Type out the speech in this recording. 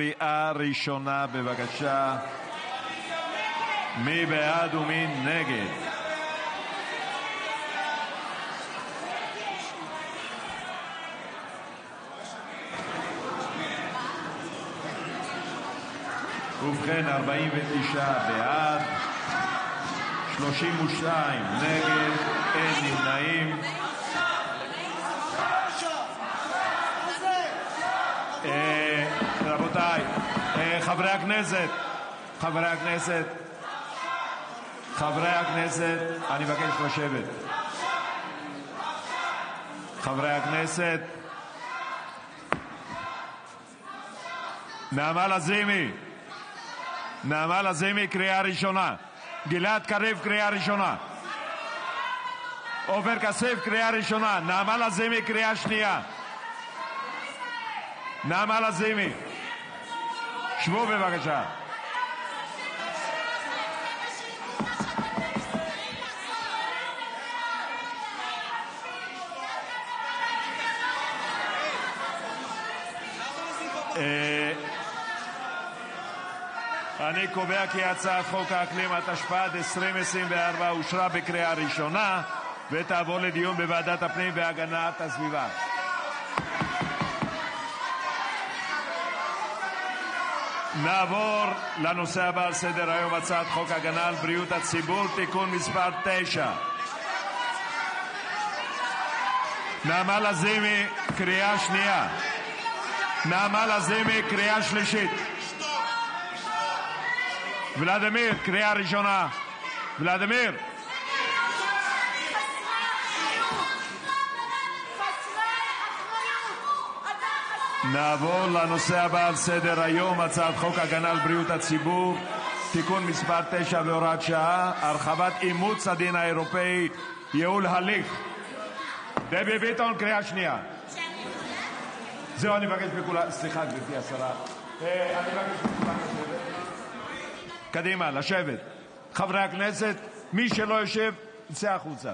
קריאה ראשונה, בבקשה, מי בעד ומי נגד? ובכן, 49 בעד, 32 נגד, אין נמנעים. חברי הכנסת, חברי הכנסת, חברי הכנסת, אני מבקש לשבת. חברי הכנסת, נעמה לזימי, נעמה לזימי, קריאה ראשונה. גלעד קריב, קריאה ראשונה. עופר כסיף, קריאה ראשונה. נעמה לזימי, קריאה שנייה. נעמה לזימי, שבו בבקשה. אה, אני קובע כי הצעת חוק האקלים, התשפ"ד 2024, אושרה בקריאה ראשונה ותעבור לדיון בוועדת הפנים והגנת הסביבה. נעבור לנושא הבא על סדר-היום: הצעת חוק הגנה על בריאות הציבור (תיקון מס' 9). נעמה לזימי, קריאה שנייה. קריאה שלישית. ולדימיר, קריאה ראשונה. ולדימיר. נעבור לנושא הבא על סדר-היום: הצעת חוק הגנה על בריאות הציבור (תיקון מס' 9 והוראת שעה) (הרחבת אימוץ הדין האירופי, ייעול הליך). אני מבקש מכולם. אה, לשבת. חברי הכנסת, מי שלא יושב, יצא החוצה.